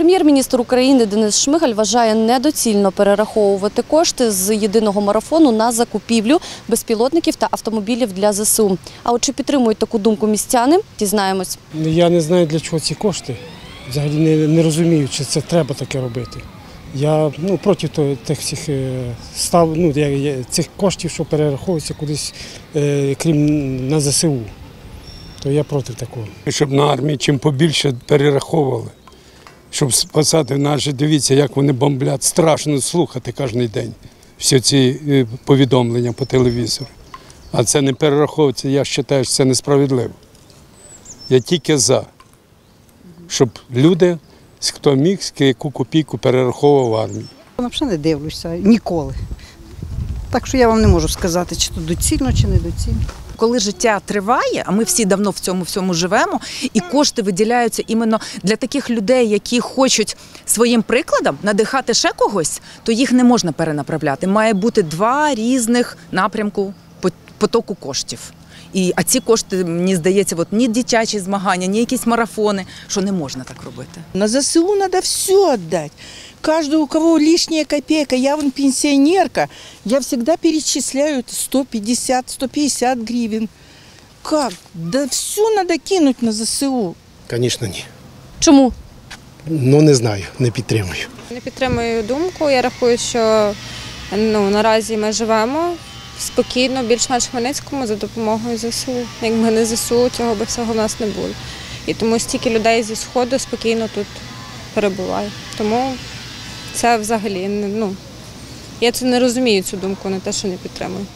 Прем'єр-міністр України Денис Шмигаль вважає недоцільно перераховувати кошти з єдиного марафону на закупівлю безпілотників та автомобілів для ЗСУ. А от чи підтримують таку думку містяни, дізнаємось. Я не знаю для чого ці кошти. Взагалі не, не розумію, чи це треба таке робити. Я ну, проти того- тих всіх е, став, ну, я- я- цих коштів, що перераховуються кудись, е, крім на ЗСУ. То я проти такого. щоб на армії чим побільше перераховували, щоб спасати наші. Дивіться, як вони бомблять. Страшно слухати кожен день всі ці е, повідомлення по телевізору. А це не перераховується, я вважаю, що це несправедливо. Я тільки за, щоб люди, хто міг, яку копійку перераховував армії. Взагалі не дивлюся ніколи. Так що я вам не можу сказати, чи то доцільно, чи не доцільно. Коли життя триває, а ми всі давно в цьому всьому живемо, і кошти виділяються іменно для таких людей, які хочуть своїм прикладом надихати ще когось, то їх не можна перенаправляти. Має бути два різних напрямку пот- потоку коштів. І, а ці кошти, мені здається, от ні дитячі змагання, ні якісь марафони, що не можна так робити. На ЗСУ надо все отдать. Каждый, у кого лишняя копейка, я вон пенсионерка, я всегда перечисляю 150-150 гривен. Как? Да все надо кинуть на ЗСУ. Звісно, ні. Чому? Ну не знаю, не підтримую. Не підтримую думку. Я рахую, що ну, наразі ми живемо спокійно, більш-менш Хмельницькому за допомогою ЗСУ. Якби не ЗСУ, цього би всього в нас не було. І тому стільки людей зі Сходу спокійно тут перебуває. Тому це взагалі ну, я це не розумію цю думку, не те, що не підтримую.